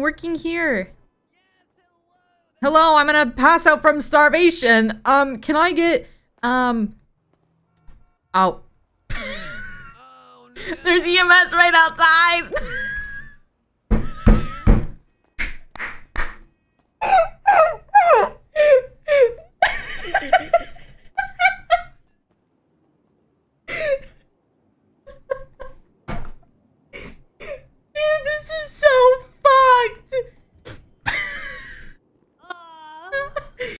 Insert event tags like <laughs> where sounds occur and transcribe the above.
Working here. Hello, I'm gonna pass out from starvation. Um, can I get, um, oh. <laughs> There's EMS right outside.